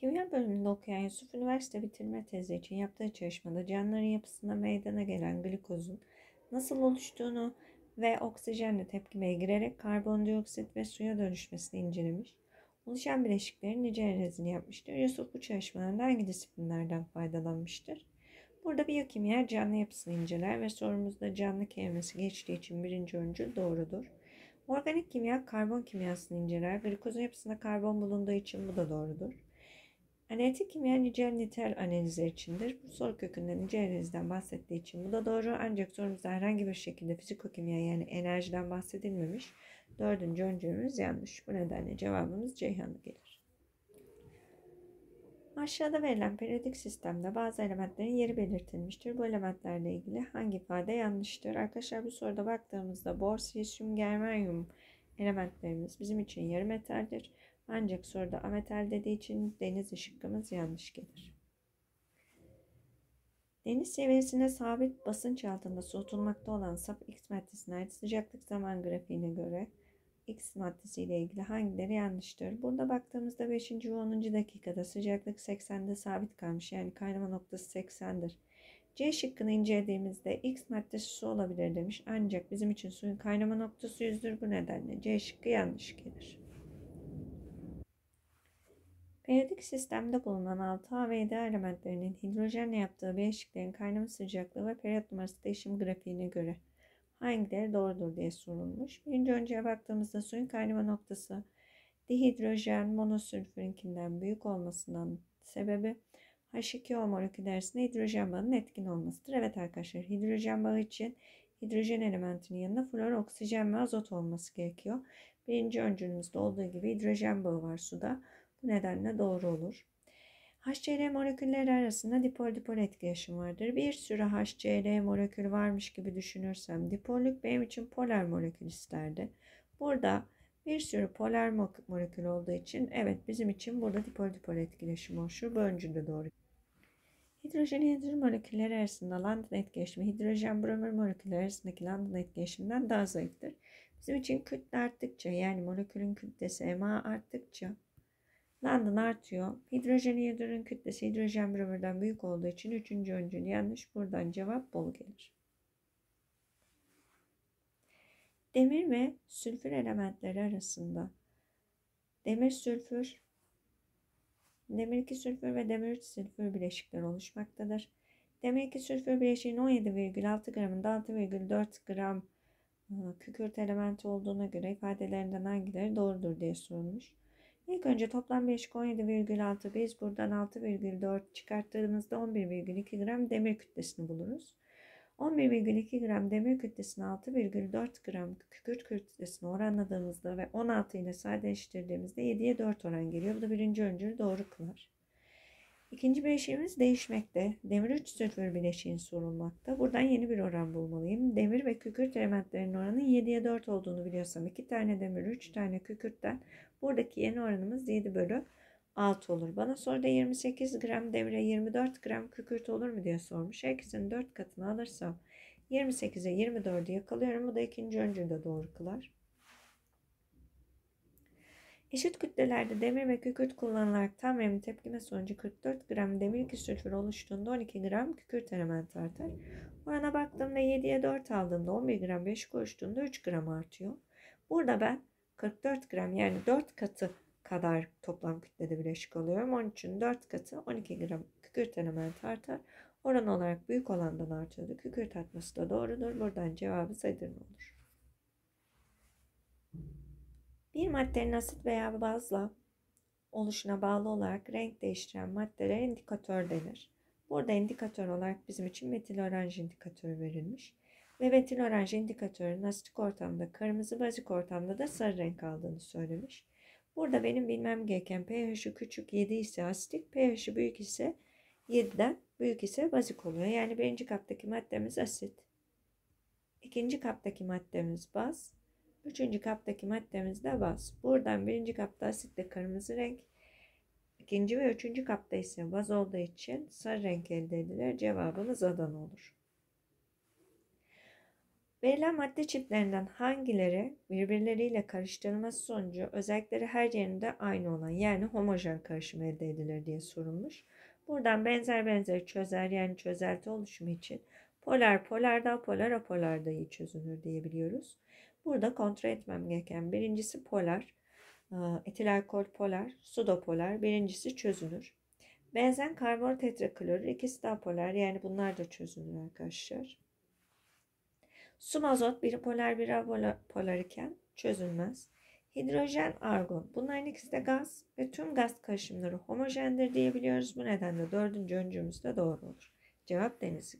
Kimya bölümünde okuyan Yusuf üniversite bitirme tezi için yaptığı çalışmada canlıların yapısında meydana gelen glikozun nasıl oluştuğunu ve oksijenle tepkimeye girerek karbondioksit ve suya dönüşmesini incelemiş. Oluşan bileşiklerin nice analizini yapmıştır. Yusuf bu çalışmalarında hangi disiplinlerden faydalanmıştır? Burada biyokimya canlı yapısını inceler ve sorumuzda canlı kelimesi geçtiği için birinci öncül doğrudur. Organik kimya karbon kimyasını inceler. Glikozun yapısında karbon bulunduğu için bu da doğrudur. Analitik kimya nicel nitel analizler içindir. Bu soru kökünde nicel analizden bahsettiği için bu da doğru. Ancak sorumuzda herhangi bir şekilde fizikokimya yani enerjiden bahsedilmemiş. Dördüncü öncülümüz yanlış. Bu nedenle cevabımız Ceyhan'ı gelir. Aşağıda verilen periyodik sistemde bazı elementlerin yeri belirtilmiştir. Bu elementlerle ilgili hangi ifade yanlıştır? Arkadaşlar bu soruda baktığımızda bor, silisyum, germanyum elementlerimiz bizim için yarı metaldir. Ancak soruda ametal dediği için deniz ışıkkımız yanlış gelir. Deniz seviyesine sabit basınç altında soğutulmakta olan sap X maddesine ait sıcaklık zaman grafiğine göre X maddesi ile ilgili hangileri yanlıştır? Burada baktığımızda 5. ve 10. dakikada sıcaklık 80'de sabit kalmış. Yani kaynama noktası 80'dir. C şıkkını incelediğimizde X maddesi su olabilir demiş. Ancak bizim için suyun kaynama noktası 100'dür. Bu nedenle C şıkkı yanlış gelir. Periyodik sistemde bulunan 6A ve 7 elementlerinin hidrojenle yaptığı bileşiklerin kaynama sıcaklığı ve periyot numarası değişim grafiğine göre hangileri doğrudur diye sorulmuş. Birinci önceye baktığımızda suyun kaynama noktası dihidrojen monosülfürinkinden büyük olmasından sebebi H2O molekülü arasında hidrojen bağının etkin olmasıdır. Evet arkadaşlar hidrojen bağı için hidrojen elementinin yanında flor, oksijen ve azot olması gerekiyor. Birinci öncülümüzde olduğu gibi hidrojen bağı var suda. Bu nedenle doğru olur. HCl molekülleri arasında dipol-dipol etkileşim vardır. Bir sürü HCl molekülü varmış gibi düşünürsem dipollük benim için polar molekül isterdi. Burada bir sürü polar molekül olduğu için evet bizim için burada dipol-dipol etkileşim oluşur. Bu öncülde doğru. Hidrojen hidrojen molekülleri arasında London etkileşimi hidrojen bromür molekülleri arasındaki London etkileşiminden daha zayıftır. Bizim için kütle arttıkça yani molekülün kütlesi MA arttıkça London artıyor. Hidrojen iyodürün kütlesi hidrojen bromürden büyük olduğu için üçüncü öncül yanlış. Buradan cevap bol gelir. Demir ve sülfür elementleri arasında demir sülfür, demir 2 sülfür ve demir 3 sülfür bileşikleri oluşmaktadır. Demir 2 sülfür bileşiğinin 17,6 gramında 6,4 gram kükürt elementi olduğuna göre ifadelerinden hangileri doğrudur diye sorulmuş. İlk önce toplam bileşik 17,6 biz buradan 6,4 çıkarttığımızda 11,2 gram demir kütlesini buluruz. 11,2 gram demir kütlesini 6,4 gram kükürt kütlesine oranladığımızda ve 16 ile sadeleştirdiğimizde 7'ye 4 oran geliyor. Bu da birinci öncülü doğru kılar. İkinci bileşiğimiz değişmekte. Demir 3 sülfür bileşiğin sorulmakta. Buradan yeni bir oran bulmalıyım. Demir ve kükürt elementlerinin oranı 7'ye 4 olduğunu biliyorsam 2 tane demir 3 tane kükürtten buradaki yeni oranımız 7 bölü 6 olur. Bana soruda 28 gram demire 24 gram kükürt olur mu diye sormuş. Her ikisinin 4 katını alırsam 28'e 24'ü yakalıyorum. Bu da ikinci öncülde doğru kılar. Eşit kütlelerde demir ve kükürt kullanılarak tam verimli tepkime sonucu 44 gram demir sülfür oluştuğunda 12 gram kükürt elementi artar. Orana baktığımda 7'ye 4 aldığımda 11 gram bileşik oluştuğunda 3 gram artıyor. Burada ben 44 gram yani 4 katı kadar toplam kütlede bileşik alıyorum. Onun için 4 katı 12 gram kükürt elementi artar. Oran olarak büyük olandan artıyordu. Kükürt artması da doğrudur. Buradan cevabı Edirne olur. Bir maddenin asit veya bazla oluşuna bağlı olarak renk değiştiren maddelere indikatör denir. Burada indikatör olarak bizim için metil oranj indikatörü verilmiş. Ve metil oranj indikatörün asitik ortamda kırmızı, bazik ortamda da sarı renk aldığını söylemiş. Burada benim bilmem gereken pH'i küçük 7 ise asitik, pH'i büyük ise 7'den büyük ise bazik oluyor. Yani birinci kaptaki maddemiz asit. ikinci kaptaki maddemiz baz. Üçüncü kaptaki maddemiz de baz. Buradan birinci kapta asitle kırmızı renk. ikinci ve üçüncü kapta ise baz olduğu için sarı renk elde edilir. Cevabımız Adana olur. Verilen madde çiftlerinden hangileri birbirleriyle karıştırılması sonucu özellikleri her yerinde aynı olan yani homojen karışım elde edilir diye sorulmuş. Buradan benzer benzer çözer yani çözelti oluşumu için polar polarda apolar apolarda iyi çözünür diyebiliyoruz. Burada kontrol etmem gereken birincisi polar, etil alkol polar, su polar. Birincisi çözünür. Benzen karbon tetraklorür ikisi de polar yani bunlar da çözünür arkadaşlar. Su mazot biri polar biri polar iken çözülmez. Hidrojen, argon. Bunların ikisi de gaz ve tüm gaz karışımları homojendir diyebiliyoruz. Bu nedenle dördüncü öncümüz de doğru olur. Cevap deniz